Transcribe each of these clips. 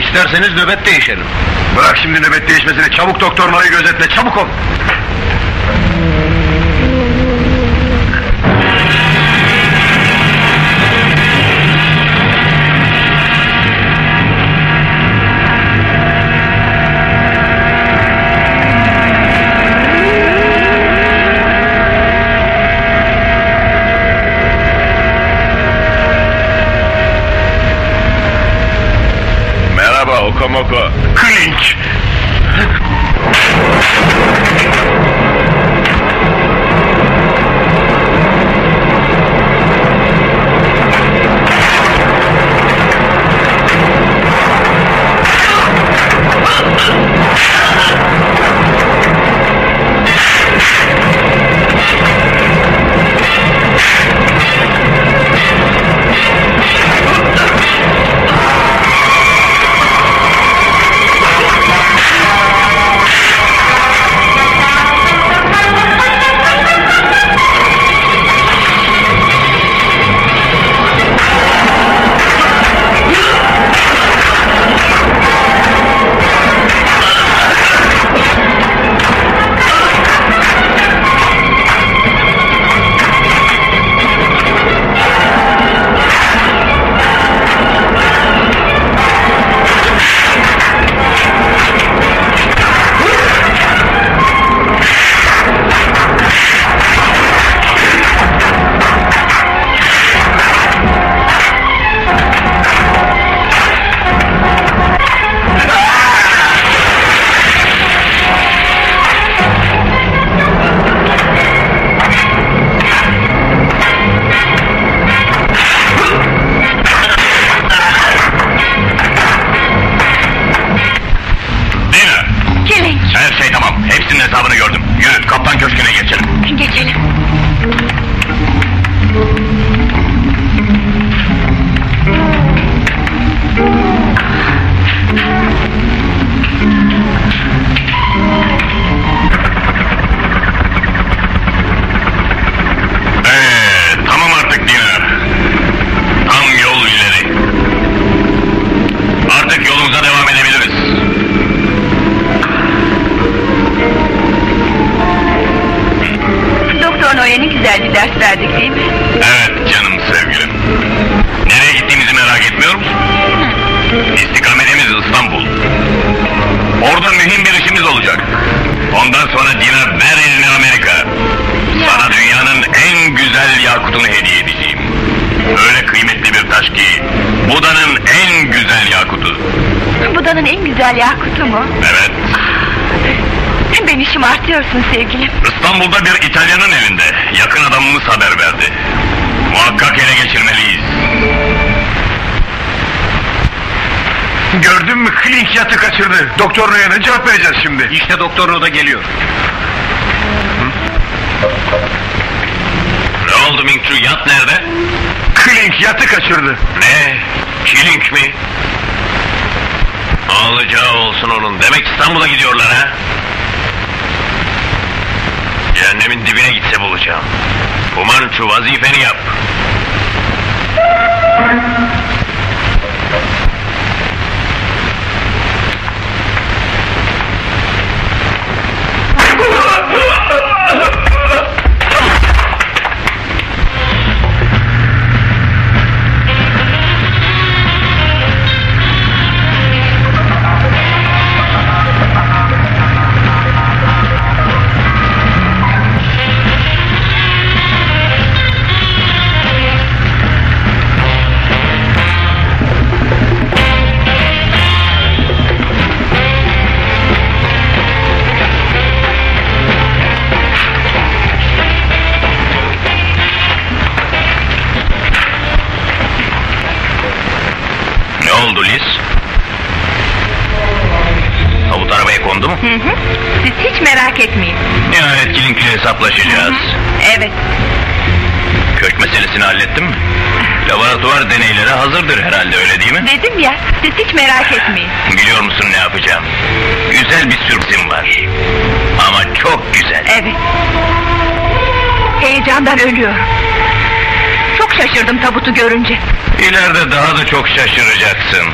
İsterseniz nöbet değişelim. Bırak şimdi nöbet değişmesini, çabuk doktorları gözetle, çabuk ol! smoker. Clink. En güzel yakutu mu? Evet, Beni şımartıyorsun sevgilim. İstanbul'da bir İtalyanın elinde. Yakın adamımız haber verdi. Muhakkak ele geçirmeliyiz. Gördün mü Klink yatı kaçırdı. Doktor Noyan'a cevap vereceğiz şimdi? İşte doktor Noya da geliyor. Ne oldu Minkçu, yat nerede? Klink yatı kaçırdı. Ne? Kilink mi? Alacağı olsun onun. Demek İstanbul'a gidiyorlar ha? Cehennemin dibine gitse bulacağım. Kumançu vazifeni yap. Kondu mu? Hı hı. Siz hiç merak etmeyin. Nihayet Kilink'le hesaplaşacağız. Evet. Kök meselesini hallettin mi? Laboratuvar deneyleri hazırdır herhalde öyle değil mi? Dedim ya, siz hiç merak etmeyin. Biliyor musun ne yapacağım? Güzel bir sürprizim var. Ama çok güzel. Evet. Heyecandan ölüyorum. Çok şaşırdım tabutu görünce. İleride daha da çok şaşıracaksın.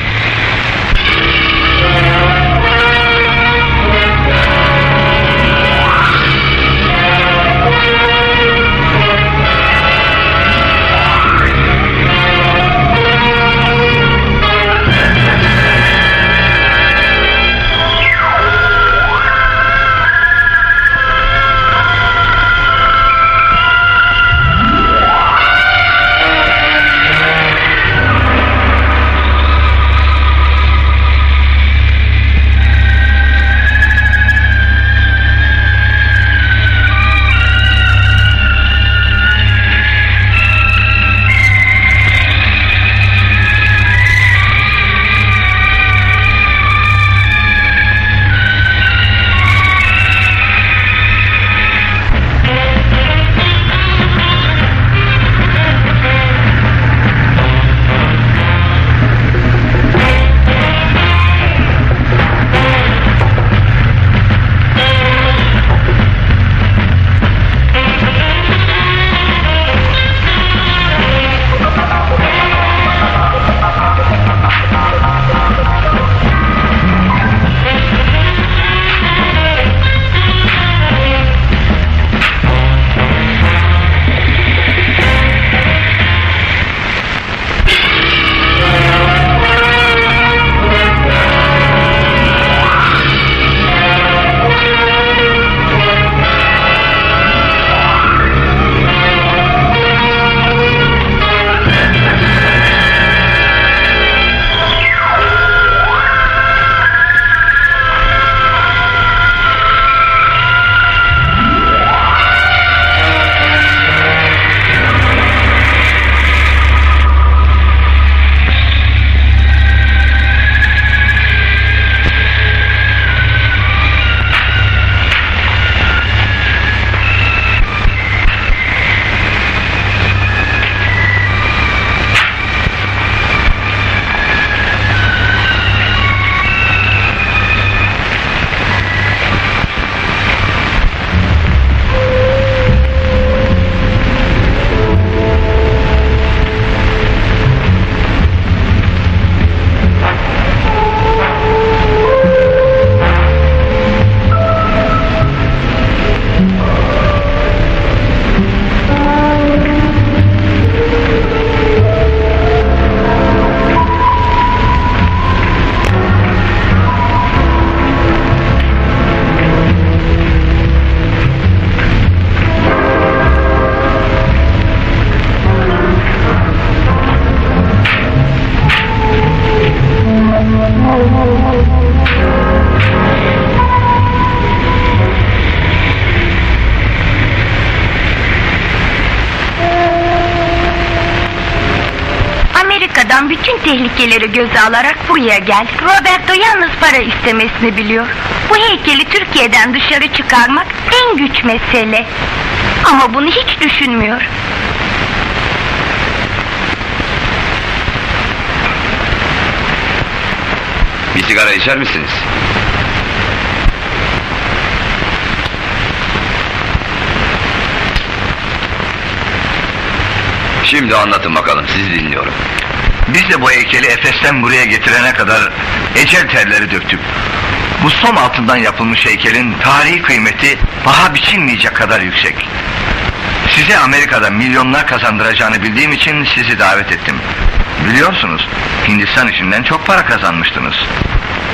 Tehlikeleri göze alarak buraya geldik. Roberto yalnız para istemesini biliyor. Bu heykeli Türkiye'den dışarı çıkarmak en güç mesele. Ama bunu hiç düşünmüyor. Bir sigara içer misiniz? Şimdi anlatın bakalım, sizi dinliyorum. Biz de bu heykeli Efes'ten buraya getirene kadar ecel terleri döktük. Bu som altından yapılmış heykelin tarihi kıymeti paha biçilmeyecek kadar yüksek. Size Amerika'da milyonlar kazandıracağını bildiğim için sizi davet ettim. Biliyorsunuz Hindistan işinden çok para kazanmıştınız.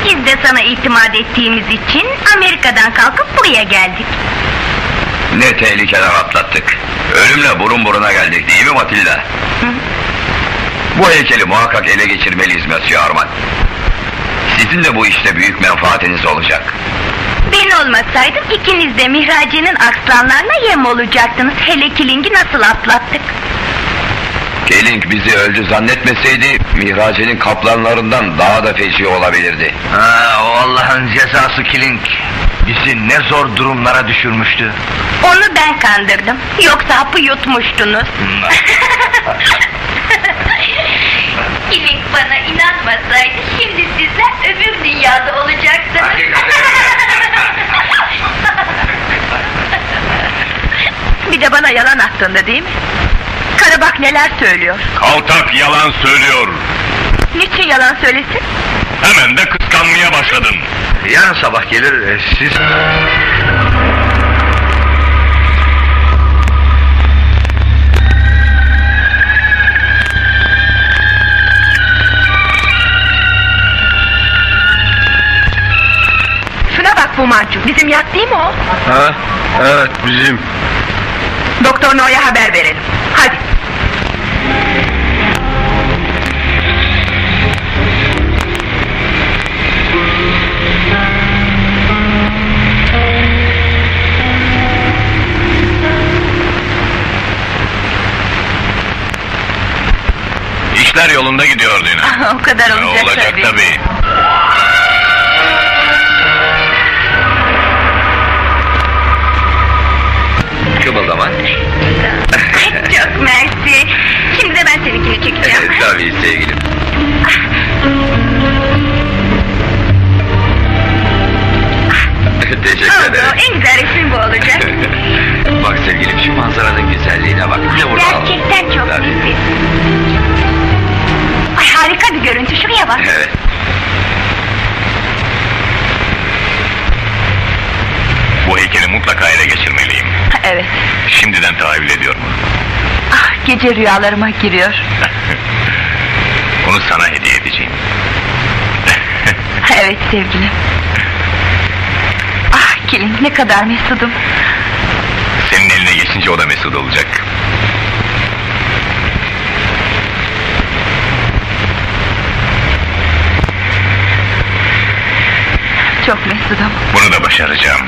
Biz de sana itimat ettiğimiz için Amerika'dan kalkıp buraya geldik. Ne tehlikeler atlattık. Ölümle burun buruna geldik değil mi Matilda? Bu heykeli muhakkak ele geçirmeliyiz Monsieur Armand. Sizin de bu işte büyük menfaatiniz olacak. Ben olmasaydım ikiniz de Mihraci'nin arslanlarına yem olacaktınız. Hele Kiling'i nasıl atlattık? Keling bizi öldü zannetmeseydi Mihrace'nin kaplanlarından daha da feci olabilirdi. Ha, o Allah'ın cezası Kilink. Bizi ne zor durumlara düşürmüştü. Onu ben kandırdım. Yoksa hapı yutmuştunuz. Kiling bana inanmasaydı şimdi sizler öbür dünyada olacaksınız. Bir de bana yalan attığında değil mi? Karı bak neler söylüyor. Kaltak yalan söylüyor. Niçin yalan söylesin? Hemen de kıskanmaya başladın. Yarın sabah gelir e, siz... bu mançur. Bizim yat değil mi o? Ha, evet bizim. Doktor No'ya haber verelim. Hadi. İşler yolunda gidiyordu yine. o kadar olacak, Olacak tabii. tabii. Kımıldaman. Çok mersi. Şimdi de ben seninkini çekeceğim. Tabii sevgilim. Teşekkür Oldu. ederim. En güzel resim bu olacak. Bak sevgilim şu manzaranın güzelliğine bak. Bir de burada alalım. Gerçekten çok Tabii. güzel. Ay harika bir görüntü. Şuraya bak. Evet. Bu heykeli mutlaka ele geçirmeliyim. Evet. Şimdiden tahayyül ediyorum. Ah gece rüyalarıma giriyor. Bunu sana hediye edeceğim. evet sevgilim. Ah Kilin ne kadar mesudum. Senin eline geçince o da mesut olacak. Çok mesudum. Bunu da başaracağım.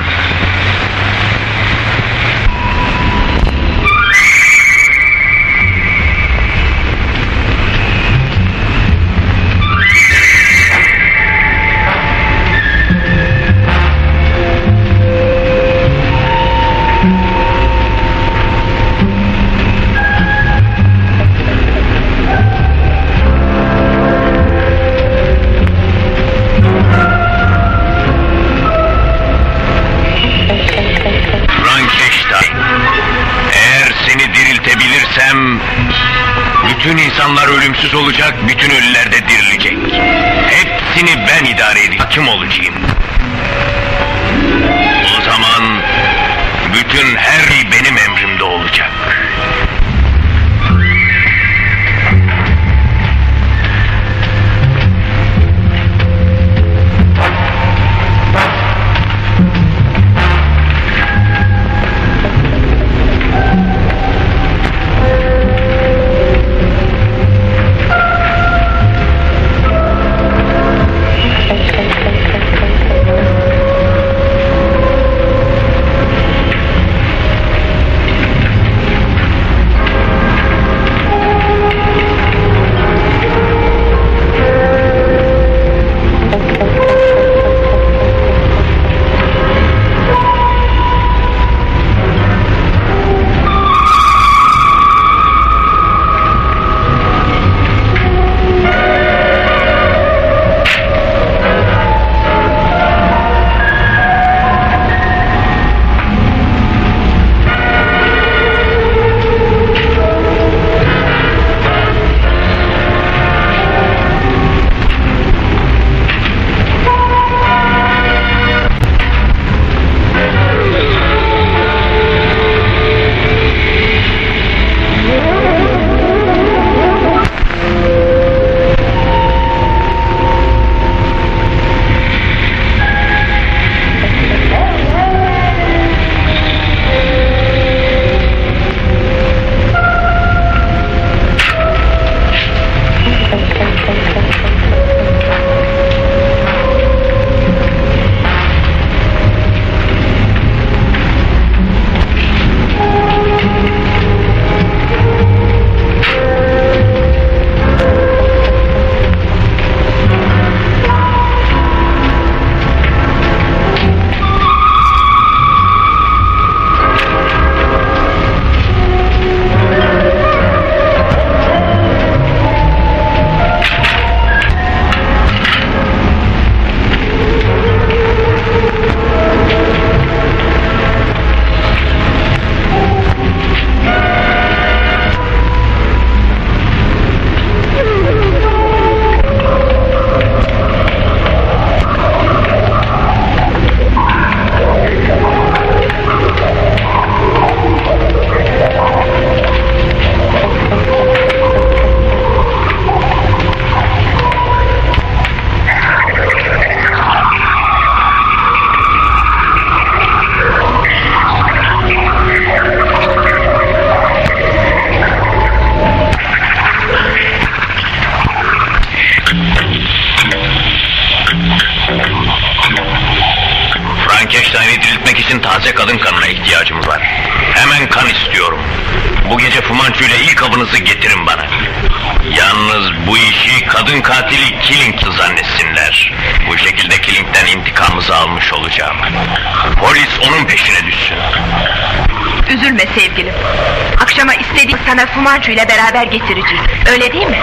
Sana Fumancu ile beraber getireceğiz. Öyle değil mi?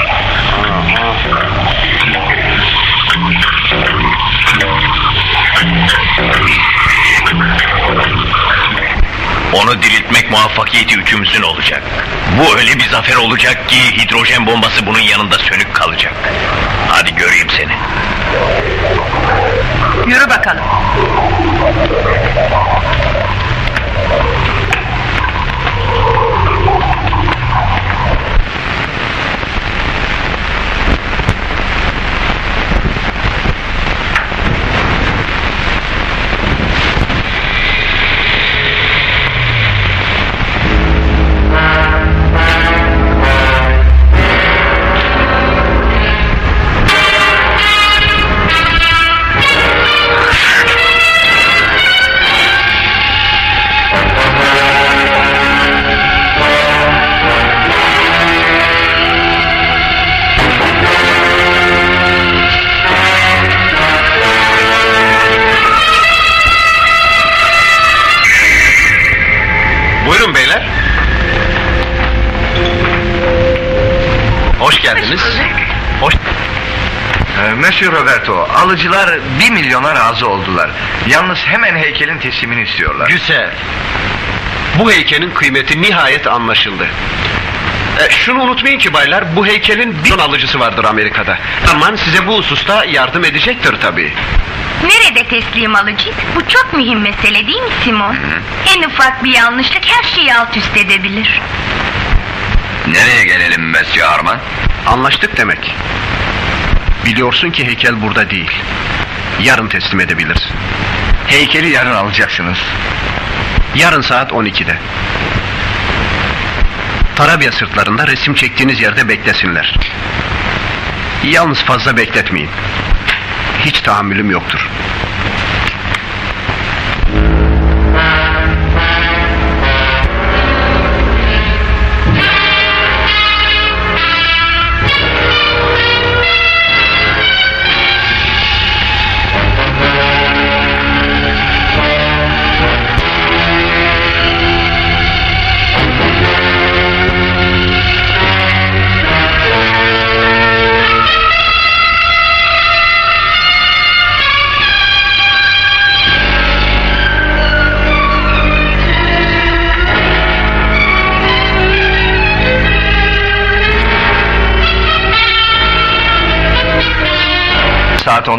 Onu diriltmek muvaffakiyeti üçümüzün olacak. Bu öyle bir zafer olacak ki hidrojen bombası bunun yanında sönük kalacak. Hadi göreyim seni. Yürü bakalım. Yalnız hemen heykelin teslimini istiyorlar. Güzel. Bu heykelin kıymeti nihayet anlaşıldı. E, şunu unutmayın ki baylar, bu heykelin bir alıcısı vardır Amerika'da. Aman size bu hususta yardım edecektir tabii. Nerede teslim alacağız? Bu çok mühim mesele değil mi Simon? En ufak bir yanlışlık her şeyi alt üst edebilir. Nereye gelelim Monsieur Arman? Anlaştık demek. Biliyorsun ki heykel burada değil. Yarın teslim edebiliriz. Heykeli yarın alacaksınız. Yarın saat 12'de. Tarabya sırtlarında resim çektiğiniz yerde beklesinler. Yalnız fazla bekletmeyin. Hiç tahammülüm yoktur.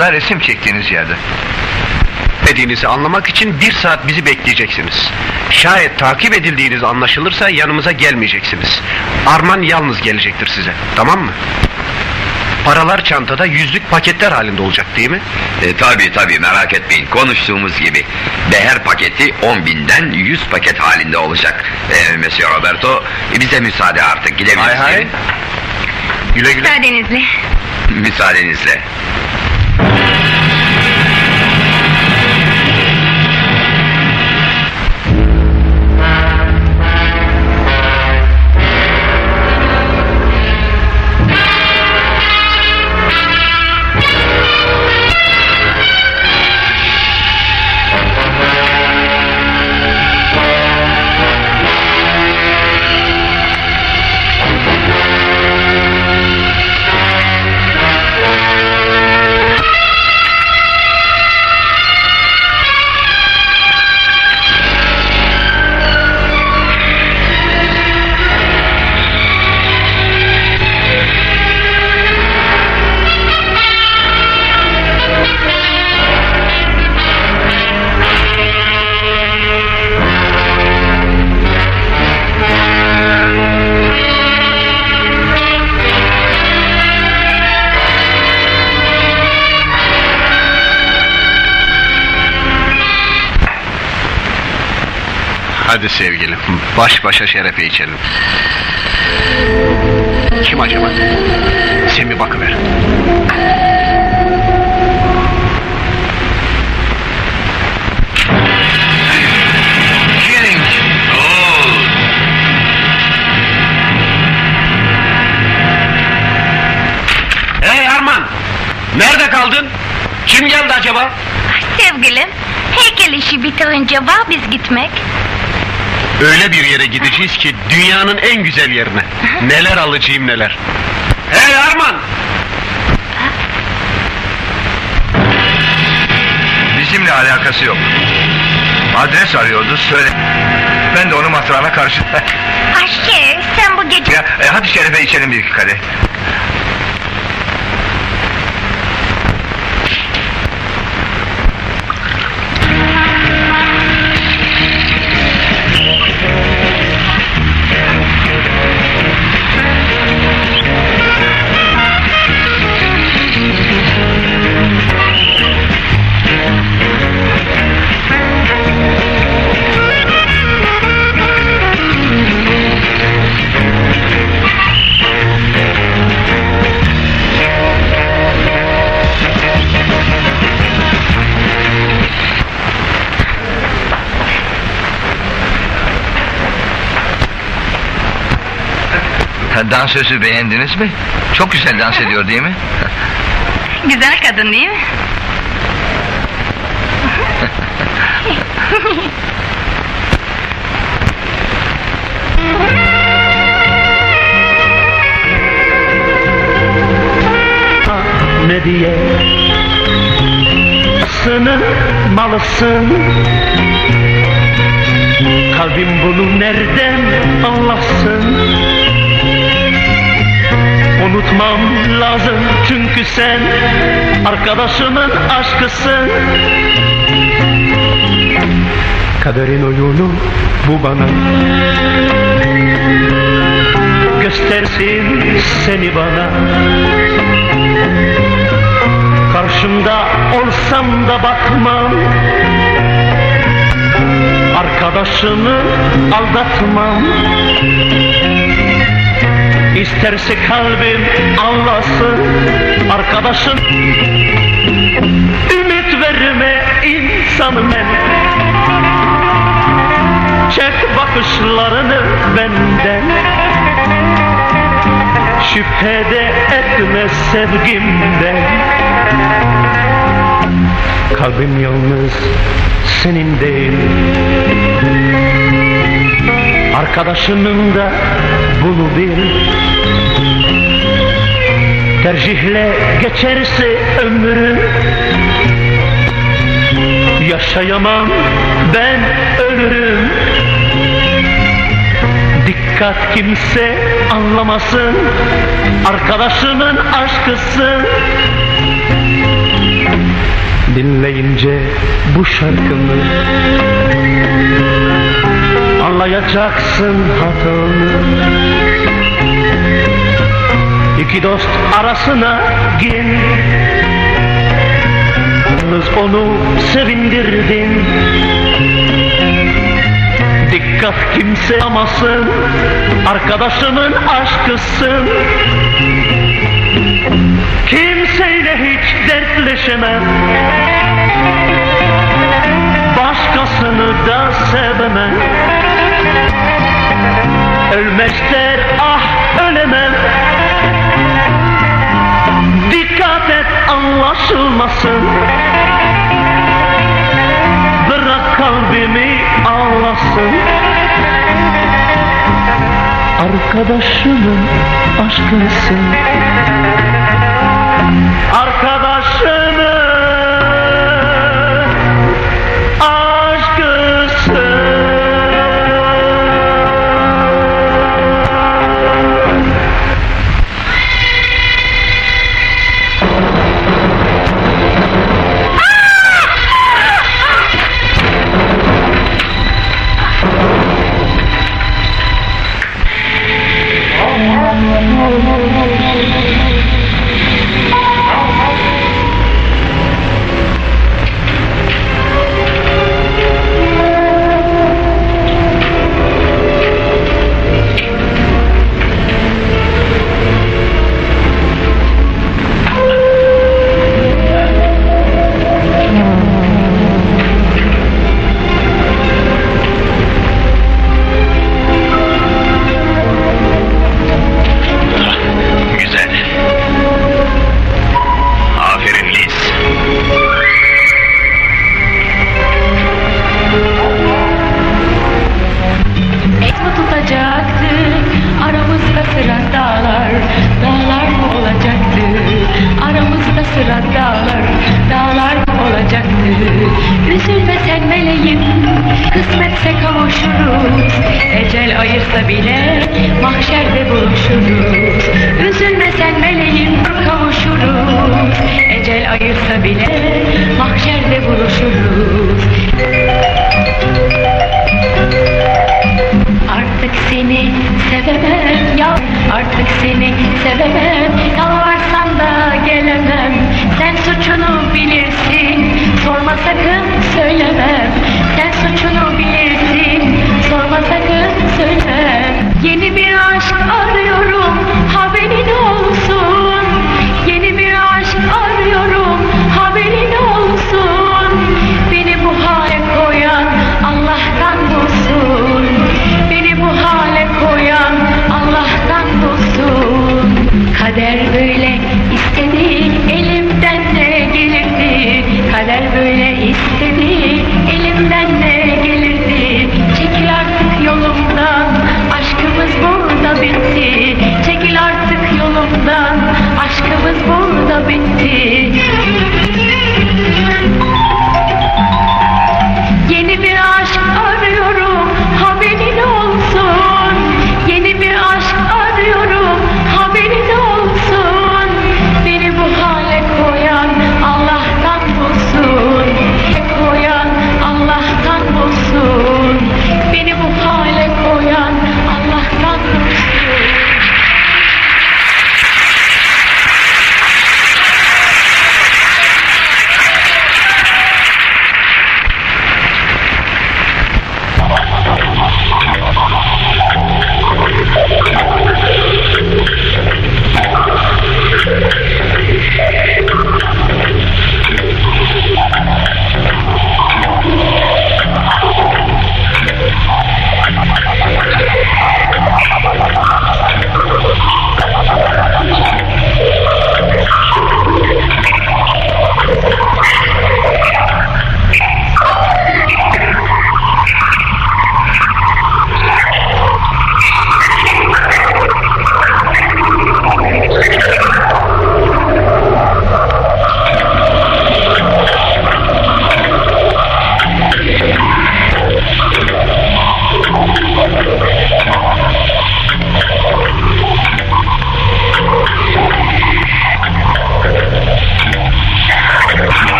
10'da resim çektiğiniz yerde. Dediğinizi anlamak için bir saat bizi bekleyeceksiniz. Şayet takip edildiğiniz anlaşılırsa yanımıza gelmeyeceksiniz. Arman yalnız gelecektir size. Tamam mı? Paralar çantada yüzlük paketler halinde olacak değil mi? E, tabii tabii merak etmeyin konuştuğumuz gibi. Ve her paketi 10 binden 100 paket halinde olacak. E, Monsieur Roberto bize müsaade artık gidebiliriz. Hay hay. Güle güle. Müsaadenizle. Müsaadenizle. Yeah. Hadi sevgilim, baş başa şerefe içelim. Kim acaba? Sen bir bakıver. Hey Arman! Nerede kaldın? Kim geldi acaba? Sevgilim, heykel işi bitirince var biz gitmek. Öyle bir yere gideceğiz ki dünyanın en güzel yerine. Neler alacağım neler. Hey Arman! Bizimle alakası yok. Adres arıyordu söyle. Ben de onun matrağına karşı... Ayşe, sen bu gece... ya, e, hadi Şerefe içelim bir iki kadeh. Dansözü beğendiniz mi? Çok güzel dans ediyor değil mi? Güzel kadın değil mi? ne diye Sının malısın Kalbim bunu nereden anlasın Unutmam lazım çünkü sen Arkadaşımın aşkısın Kaderin oyunu bu bana. Göstersin seni bana. Karşımda olsam da bakmam. Arkadaşımı aldatmam İsterse kalbim anlasın Arkadaşım. Ümit verme insanım ben. Çek bakışlarını benden. Şüphede etme sevgimden Kalbim yalnız senin değil Arkadaşının da bunu bil Tercihle geçerse ömrüm Yaşayamam ben ölürüm. Dikkat kimse anlamasın Arkadaşımın aşkısın Dinleyince bu şarkımı Anlayacaksın hatanı İki dost arasına gir. Yalnız onu sevindirdin. Dikkat kimse amasın Arkadaşımın aşkısın. Kimseyle hiç dertleşemem. Başkasını da sevemem Ölmezler ah ölemem Dikkat et anlaşılmasın. Bırak kalbimi ağlasın. Arkadaşımın aşkısın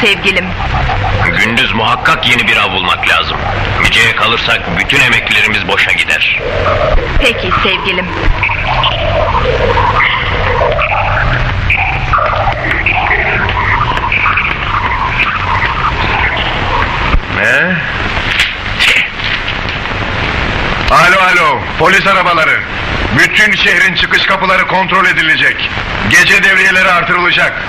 sevgilim. Gündüz muhakkak yeni bir av bulmak lazım. Geceye kalırsak bütün emeklerimiz boşa gider. Peki sevgilim. Ne? Alo alo, polis arabaları. Bütün şehrin çıkış kapıları kontrol edilecek. Gece devriyeleri artırılacak.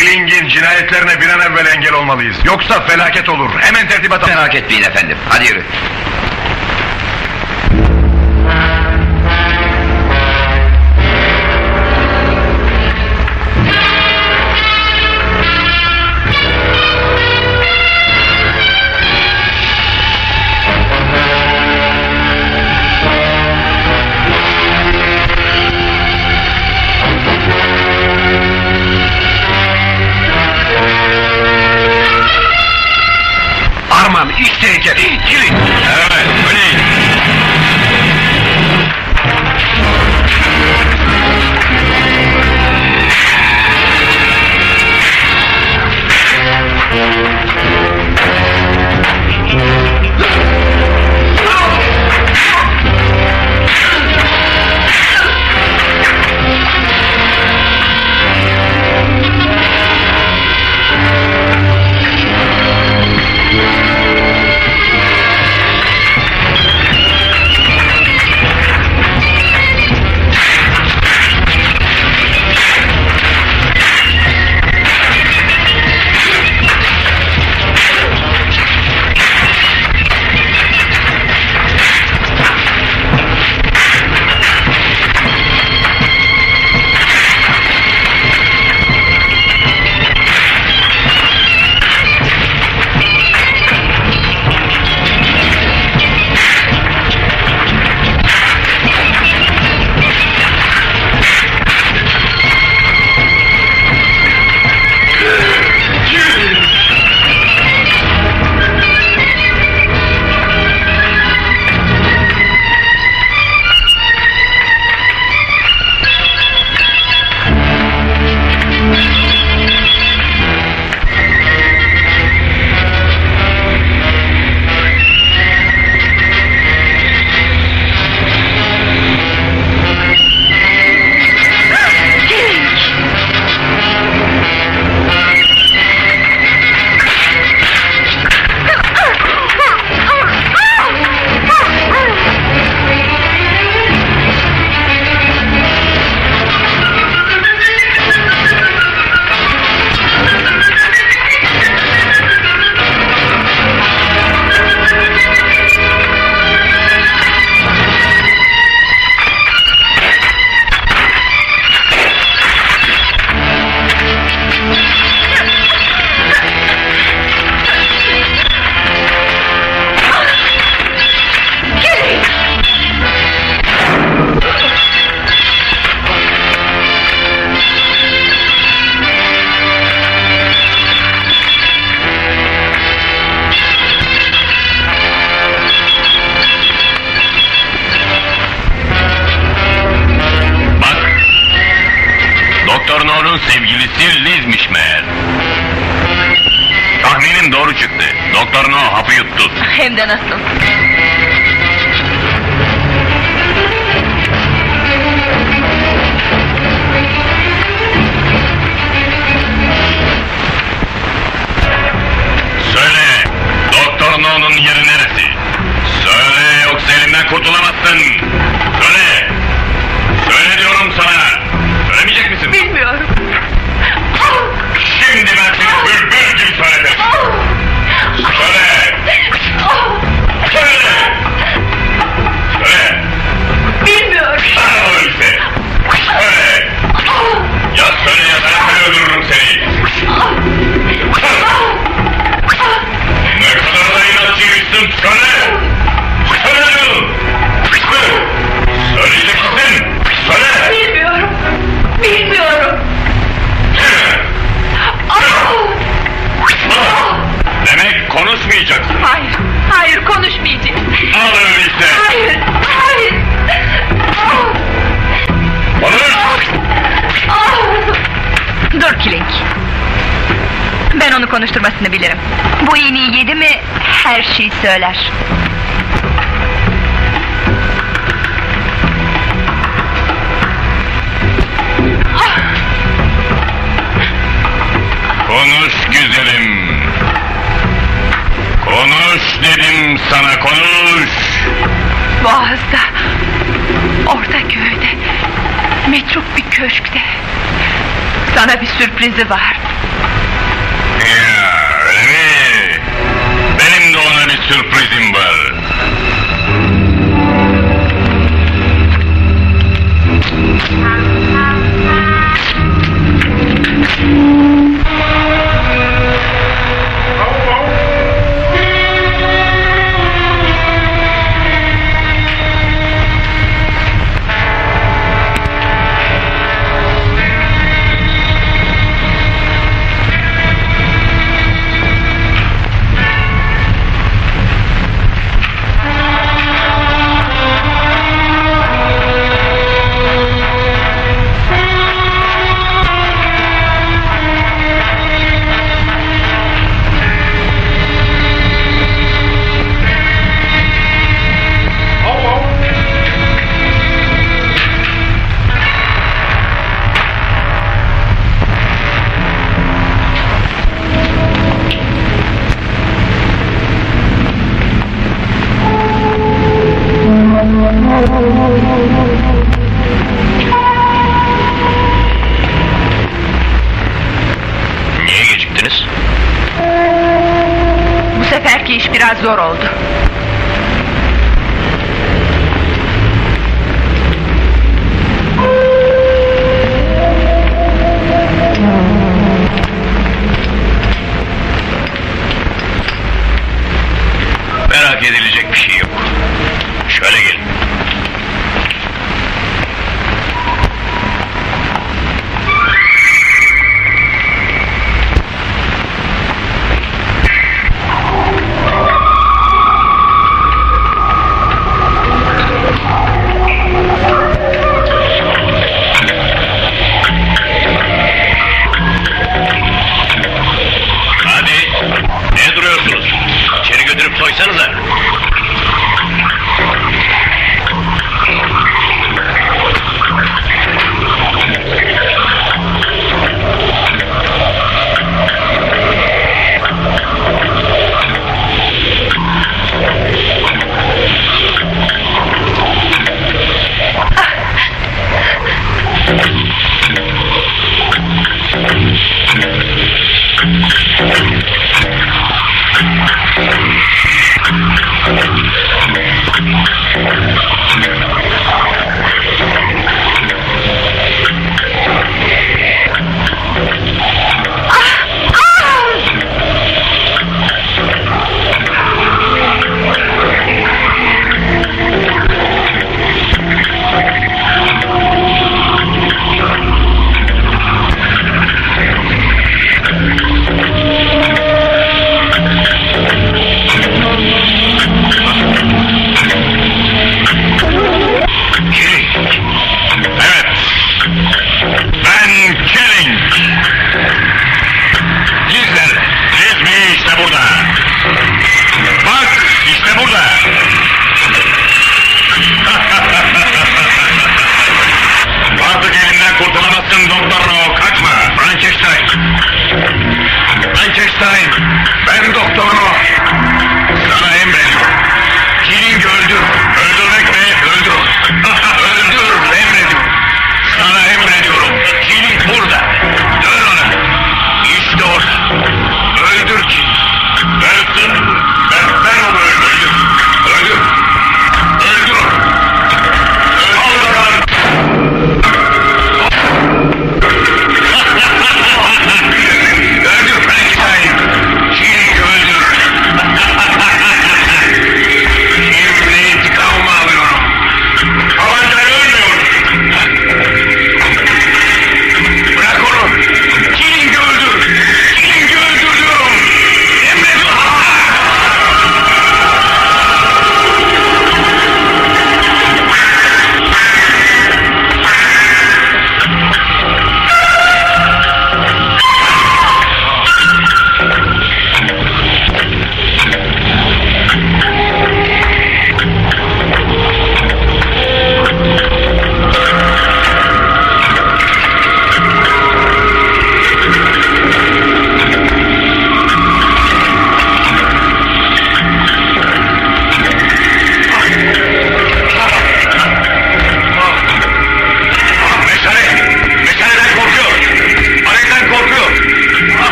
Kling'in cinayetlerine bir an evvel engel olmalıyız. Yoksa felaket olur. Hemen tertibat... Merak etmeyin efendim. Hadi yürü. numarasını bilirim. Bu iğneyi yedi mi her şeyi söyler. Konuş güzelim. Konuş dedim sana konuş. Boğaz'da, orta köyde, metruk bir köşkte sana bir sürprizi var. surprise.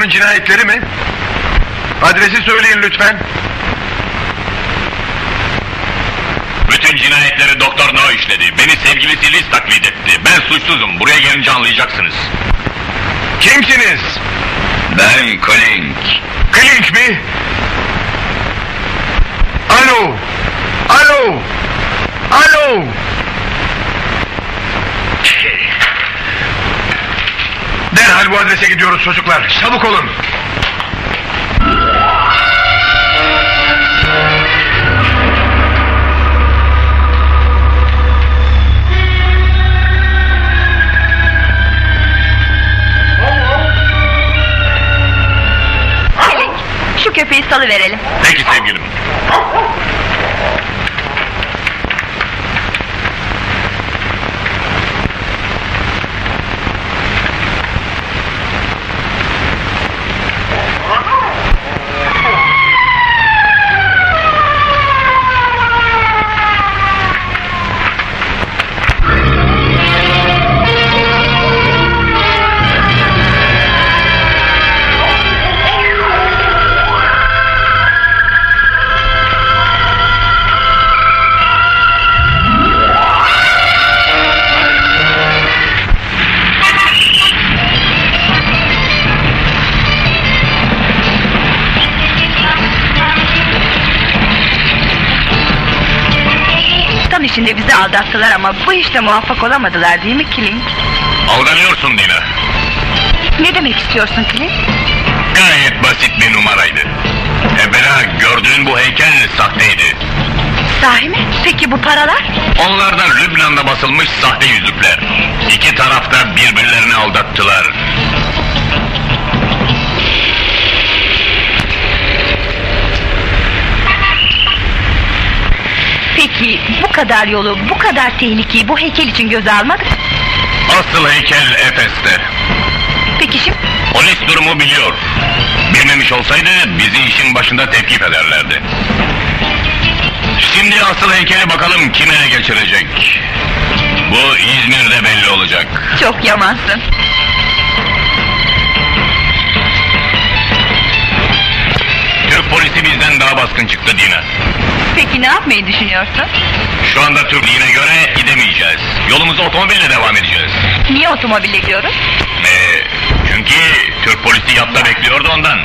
Onun cinayetleri mi? Adresi söyleyin lütfen. Bütün cinayetleri Doktor No işledi. Beni sevgilisi Liz taklit etti. Ben suçsuzum. Buraya gelince anlayacaksınız. Kimsiniz? Ben Klink. Klink mi? Alo! Alo! Alo! Derhal bu adrese gidiyoruz çocuklar. Çabuk olun. Şu köpeği salıverelim. Peki sevgilim. Tam içinde bizi aldattılar ama bu işte muvaffak olamadılar değil mi Kilink? Aldanıyorsun Dina. Ne demek istiyorsun Kilink? Gayet basit bir numaraydı. Evvela gördüğün bu heykel sahteydi. Sahi mi? Peki bu paralar? Onlar da Lübnan'da basılmış sahte yüzükler. İki tarafta birbirlerini aldattılar. Peki bu kadar yolu, bu kadar tehlikeyi bu heykel için göze almadık. Asıl heykel Efes'te. Peki şimdi Polis durumu biliyor. Bilmemiş olsaydı bizi işin başında tepkif ederlerdi. Şimdi asıl heykeli bakalım kim ele geçirecek. Bu İzmir'de belli olacak. çok yamansın. Polisi bizden daha baskın çıktı Dina. Peki ne yapmayı düşünüyorsun? Şu anda Türklüğüne göre gidemeyeceğiz. Yolumuza otomobille devam edeceğiz. Niye otomobille gidiyoruz? Ee, çünkü Türk polisi yatta bekliyordu ondan.